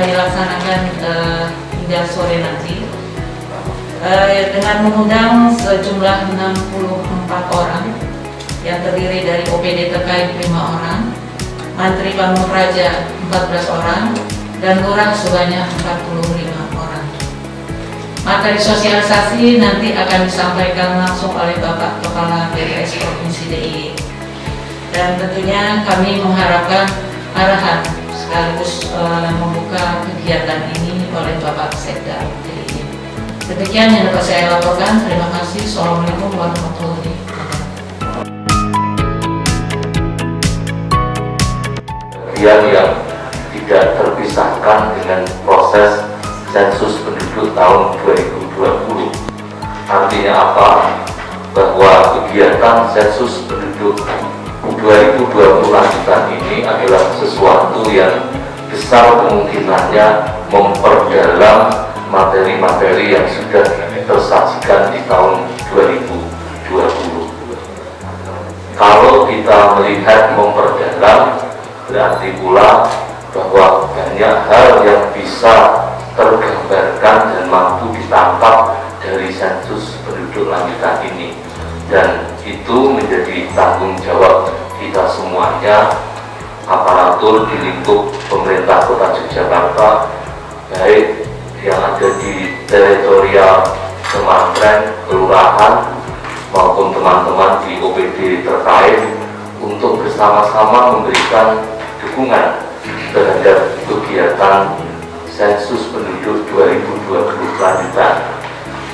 akan dilaksanakan uh, hingga sore nanti uh, dengan mengundang sejumlah 64 orang yang terdiri dari OPD terkait 5 orang, Menteri Bangun Raja 14 orang, dan kurang sebanyak 45 orang. Materi sosialisasi nanti akan disampaikan langsung oleh Bapak Kepala BPS Provinsi DIY. Dan tentunya kami mengharapkan arahan sekaligus uh, membuka kegiatan ini oleh Bapak Sekda. Demikian yang dapat saya laporkan. Terima kasih. Assalamualaikum warahmatullahi wabarakatuh. Kemudian yang tidak terpisahkan dengan proses sensus penduduk tahun 2020. Artinya apa? Bahwa kegiatan sensus penduduk 2020 lanjutan ini adalah sesuatu yang besar kemungkinannya memperdalam materi-materi yang sudah tersajikan di tahun 2020. Kalau kita melihat memperdalam, berarti pula bahwa banyak hal yang bisa tergambarkan dan mampu ditangkap dari sensus penduduk lanjutan ini dan itu menjadi tanggung jawab kita semuanya aparatur di lingkup pemerintah kota Yogyakarta baik yang ada di teritorial kementerian, kelurahan maupun teman-teman di OPD terkait untuk bersama-sama memberikan dukungan terhadap kegiatan sensus penduduk 2020 lanjutan.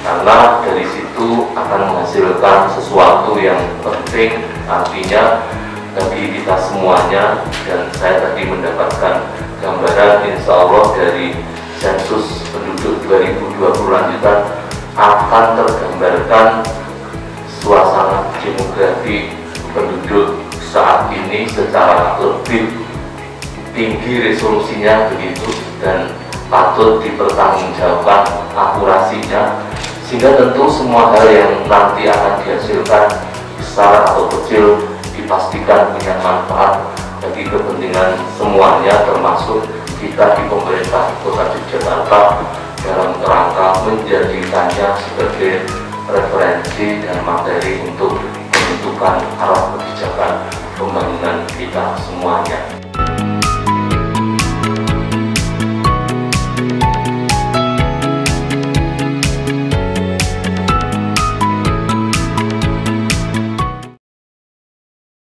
Karena dari situ akan menghasilkan sesuatu yang penting artinya bagi kita semuanya dan saya tadi mendapatkan gambaran insya Allah dari sensus penduduk 2020 lanjutan akan tergambarkan suasana demografi penduduk saat ini secara lebih tinggi resolusinya begitu dan patut dipertanggungjawabkan akurasinya sehingga tentu semua hal yang nanti akan dihasilkan besar atau kecil dipastikan punya manfaat bagi kepentingan semuanya termasuk kita di pemerintah Kota Yogyakarta dalam kerangka menjadikannya sebagai referensi dan materi untuk menentukan arah kebijakan pembangunan kita semuanya.